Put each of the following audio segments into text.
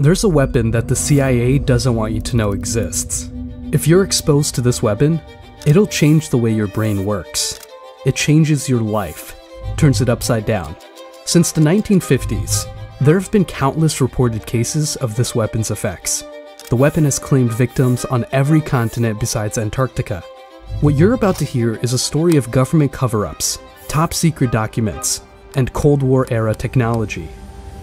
There's a weapon that the CIA doesn't want you to know exists. If you're exposed to this weapon, it'll change the way your brain works. It changes your life, turns it upside down. Since the 1950s, there have been countless reported cases of this weapon's effects. The weapon has claimed victims on every continent besides Antarctica. What you're about to hear is a story of government cover ups, top secret documents, and Cold War era technology.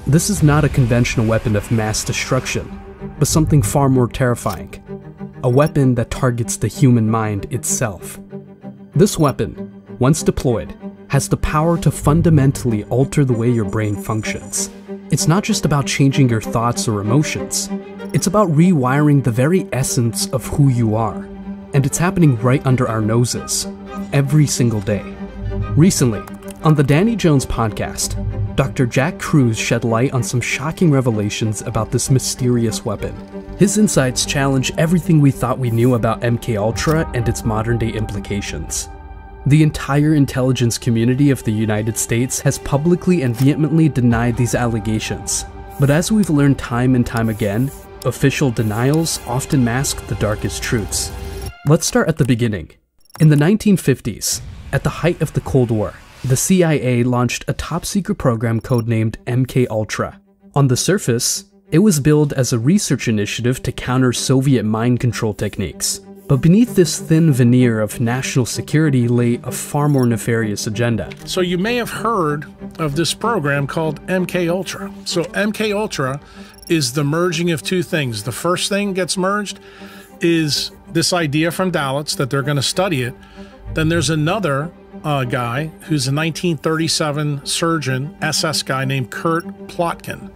This is not a conventional weapon of mass destruction, but something far more terrifying a weapon that targets the human mind itself. This weapon, once deployed, has the power to fundamentally alter the way your brain functions. It's not just about changing your thoughts or emotions, it's about rewiring the very essence of who you are. And it's happening right under our noses, every single day. Recently, on the Danny Jones podcast, Dr. Jack Kruse shed light on some shocking revelations about this mysterious weapon. His insights challenge everything we thought we knew about MK Ultra and its modern-day implications. The entire intelligence community of the United States has publicly and vehemently denied these allegations. But as we've learned time and time again, official denials often mask the darkest truths. Let's start at the beginning. In the 1950s, at the height of the Cold War, the CIA launched a top secret program codenamed MK Ultra. On the surface, it was billed as a research initiative to counter Soviet mind control techniques. But beneath this thin veneer of national security lay a far more nefarious agenda. So you may have heard of this program called MK Ultra. So MK Ultra is the merging of two things. The first thing gets merged is this idea from Dallas that they're going to study it. Then there's another uh, guy who's a 1937 surgeon, SS guy named Kurt Plotkin.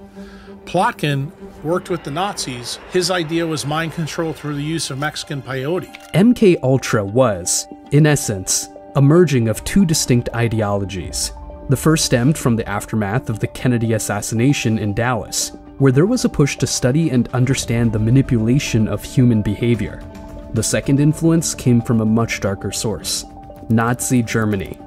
Plotkin worked with the Nazis. His idea was mind control through the use of Mexican peyote. MK Ultra was, in essence, a merging of two distinct ideologies. The first stemmed from the aftermath of the Kennedy assassination in Dallas, where there was a push to study and understand the manipulation of human behavior. The second influence came from a much darker source Nazi Germany.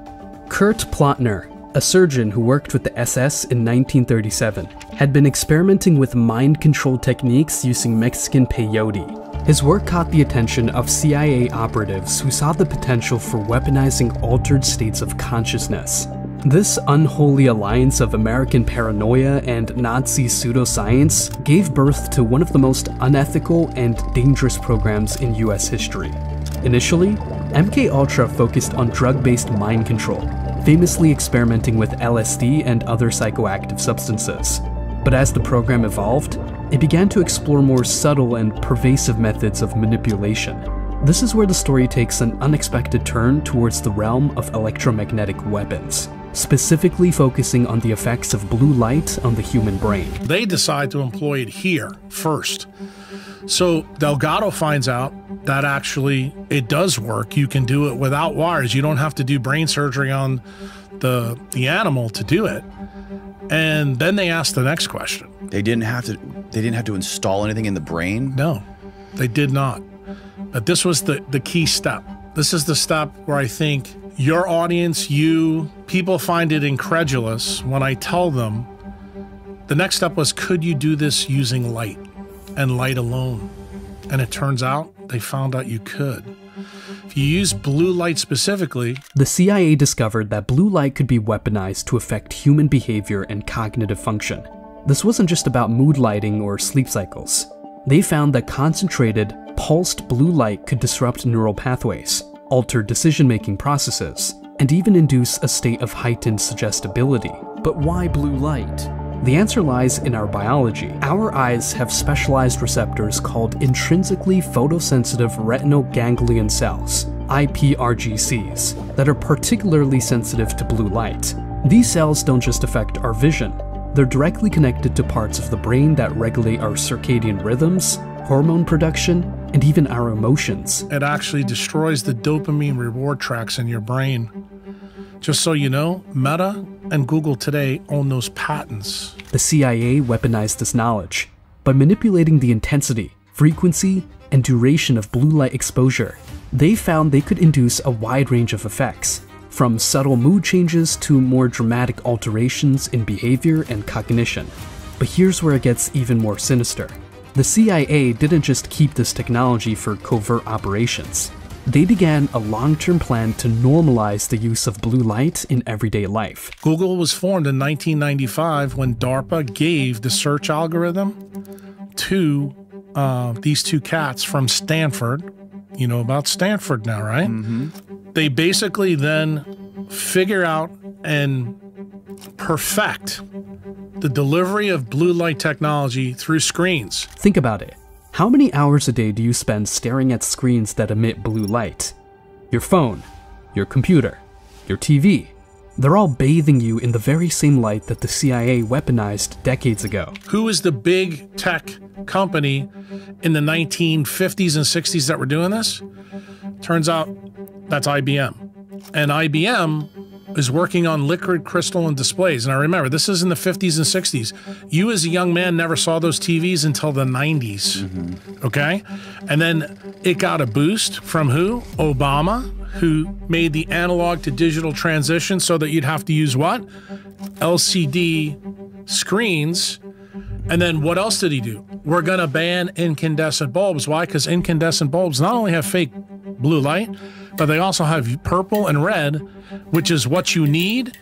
Kurt Plotner, a surgeon who worked with the SS in 1937, had been experimenting with mind control techniques using Mexican peyote. His work caught the attention of CIA operatives who saw the potential for weaponizing altered states of consciousness. This unholy alliance of American paranoia and Nazi pseudoscience gave birth to one of the most unethical and dangerous programs in US history. Initially, MK Ultra focused on drug-based mind control, famously experimenting with LSD and other psychoactive substances. But as the program evolved, it began to explore more subtle and pervasive methods of manipulation. This is where the story takes an unexpected turn towards the realm of electromagnetic weapons, specifically focusing on the effects of blue light on the human brain. They decide to employ it here first. So Delgado finds out that actually it does work. You can do it without wires. You don't have to do brain surgery on the the animal to do it. And then they ask the next question. They didn't have to. They didn't have to install anything in the brain. No, they did not. But this was the the key step. This is the step where I think your audience, you people find it incredulous when I tell them. The next step was, could you do this using light and light alone? And it turns out they found out you could. If you use blue light specifically, The CIA discovered that blue light could be weaponized to affect human behavior and cognitive function. This wasn't just about mood lighting or sleep cycles. They found that concentrated, pulsed blue light could disrupt neural pathways, alter decision making processes, and even induce a state of heightened suggestibility. But why blue light? The answer lies in our biology. Our eyes have specialized receptors called intrinsically photosensitive retinal ganglion cells, IPRGCs, that are particularly sensitive to blue light. These cells don't just affect our vision, they're directly connected to parts of the brain that regulate our circadian rhythms, hormone production, and even our emotions. it actually destroys the dopamine reward tracks in your brain. Just so you know, Meta and Google today own those patents. The CIA weaponized this knowledge by manipulating the intensity, frequency, and duration of blue light exposure. They found they could induce a wide range of effects, from subtle mood changes to more dramatic alterations in behavior and cognition. But here's where it gets even more sinister. The CIA didn't just keep this technology for covert operations. They began a long term plan to normalize the use of blue light in everyday life. Google was formed in 1995 when DARPA gave the search algorithm to uh, these two cats from Stanford. You know about Stanford now, right? They basically then figure out and perfect the delivery of blue light technology through screens. Think about it. How many hours a day do you spend staring at screens that emit blue light? Your phone, your computer, your TV. They're all bathing you in the very same light that the CIA weaponized decades ago. Who is the big tech company in the 1950s and 60s that were doing this? Turns out that's IBM. And IBM is working on liquid crystalline displays. And I remember this is in the 50s and 60s. You, as a young man, never saw those TVs until the 90s. Mm-hmm. Okay. And then it got a boost from who? Obama, who made the analog to digital transition so that you'd have to use what? LCD screens. And then what else did he do? We're going to ban incandescent bulbs. Why? Because incandescent bulbs not only have fake blue light, but they also have purple and red, which is what you need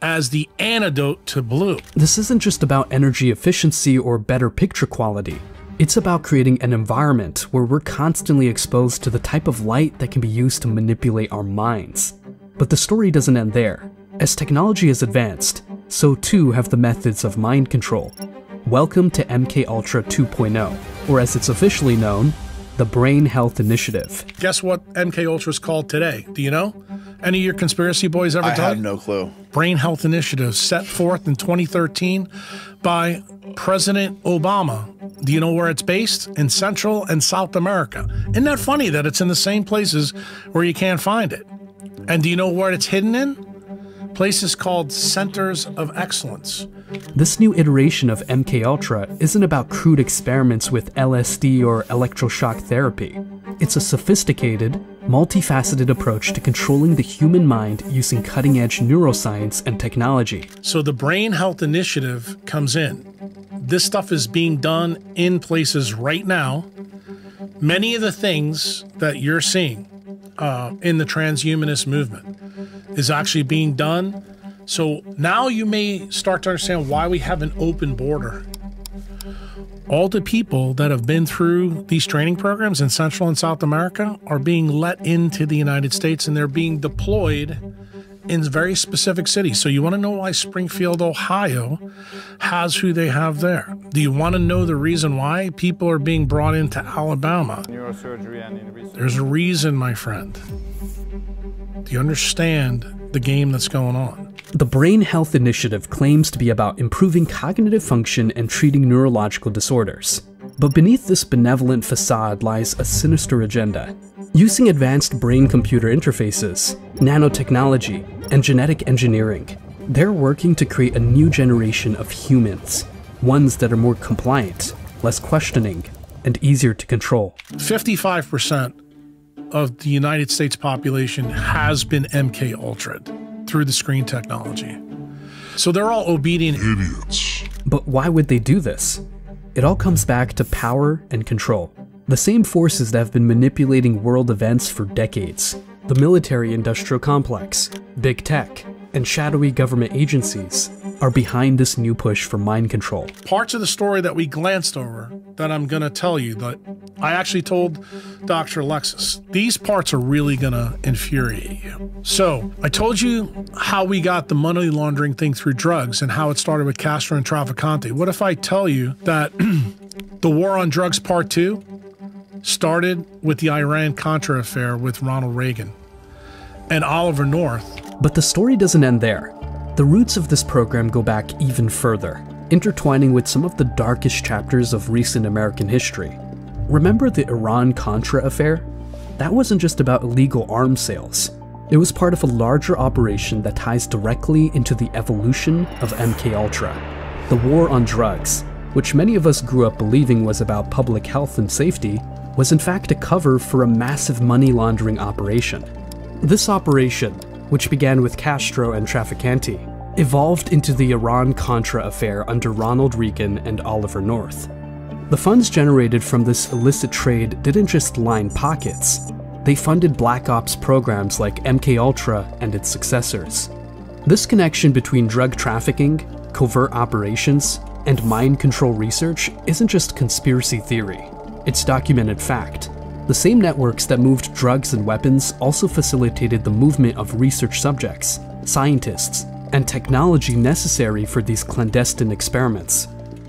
as the antidote to blue. This isn't just about energy efficiency or better picture quality. It's about creating an environment where we're constantly exposed to the type of light that can be used to manipulate our minds. But the story doesn't end there. As technology has advanced, so too have the methods of mind control. Welcome to MK Ultra 2.0, or as it's officially known, the Brain Health Initiative. Guess what MK Ultra is called today? Do you know? Any of your conspiracy boys ever I tell have no clue. Brain Health Initiative set forth in 2013 by President Obama. Do you know where it's based? In Central and South America. Isn't that funny that it's in the same places where you can't find it? And do you know where it's hidden in? Places called centers of excellence. This new iteration of MK Ultra isn't about crude experiments with LSD or electroshock therapy. It's a sophisticated, multifaceted approach to controlling the human mind using cutting-edge neuroscience and technology. So the Brain Health Initiative comes in. This stuff is being done in places right now. Many of the things that you're seeing uh, in the transhumanist movement is actually being done. So now you may start to understand why we have an open border. All the people that have been through these training programs in Central and South America are being let into the United States and they're being deployed in very specific cities. So you want to know why Springfield, Ohio has who they have there? Do you want to know the reason why people are being brought into Alabama? neurosurgery and in research. There's a reason, my friend. Do you understand the game that's going on? The Brain Health Initiative claims to be about improving cognitive function and treating neurological disorders. But beneath this benevolent facade lies a sinister agenda. Using advanced brain computer interfaces, nanotechnology, and genetic engineering, they're working to create a new generation of humans, ones that are more compliant, less questioning, and easier to control. 55% of the United States population has been MK Ultra'd through the screen technology. So they're all obedient idiots. But why would they do this? It all comes back to power and control. The same forces that have been manipulating world events for decades the military industrial complex, big tech, and shadowy government agencies are behind this new push for mind control. Parts of the story that we glanced over that I'm going to tell you that I actually told Dr. Alexis. These parts are really going to infuriate you. So, I told you how we got the money laundering thing through drugs and how it started with Castro and Trafficante. What if I tell you that the war on drugs part 2 started with the Iran Contra affair with Ronald Reagan and Oliver North But the story doesn't end there. The roots of this program go back even further, intertwining with some of the darkest chapters of recent American history. Remember the Iran Contra affair? That wasn't just about illegal arms sales. It was part of a larger operation that ties directly into the evolution of MK Ultra. The war on drugs, which many of us grew up believing was about public health and safety, was in fact a cover for a massive money laundering operation. This operation, which began with Castro and Trafficante, evolved into the Iran Contra affair under Ronald Reagan and Oliver North. The funds generated from this illicit trade didn't just line pockets, they funded Black Ops programs like MKUltra and its successors. This connection between drug trafficking, covert operations, and mind control research isn't just conspiracy theory, it's documented fact. The same networks that moved drugs and weapons also facilitated the movement of research subjects, scientists, and technology necessary for these clandestine experiments.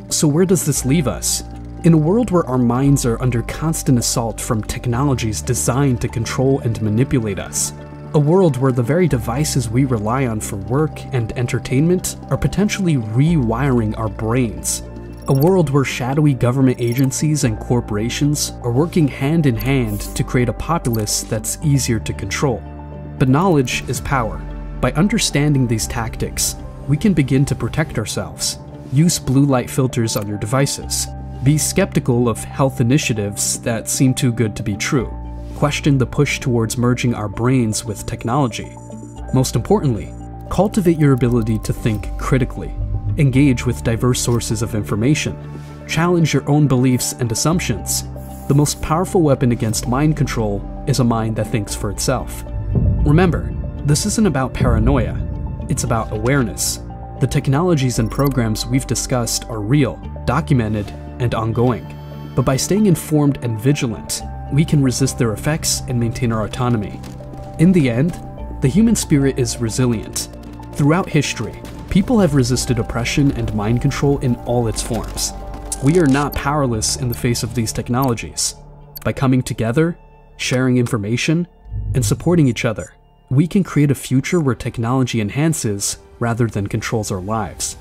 So, where does this leave us? In a world where our minds are under constant assault from technologies designed to control and manipulate us, a world where the very devices we rely on for work and entertainment are potentially rewiring our brains. A world where shadowy government agencies and corporations are working hand in hand to create a populace that's easier to control. But knowledge is power. By understanding these tactics, we can begin to protect ourselves. Use blue light filters on your devices. Be skeptical of health initiatives that seem too good to be true question the push towards merging our brains with technology. Most importantly, cultivate your ability to think critically, engage with diverse sources of information, challenge your own beliefs and assumptions. The most powerful weapon against mind control is a mind that thinks for itself. Remember, this isn't about paranoia, it's about awareness. The technologies and programs we've discussed are real, documented, and ongoing. But by staying informed and vigilant, we can resist their effects and maintain our autonomy. In the end, the human spirit is resilient. Throughout history, people have resisted oppression and mind control in all its forms. We are not powerless in the face of these technologies. By coming together, sharing information, and supporting each other, we can create a future where technology enhances rather than controls our lives.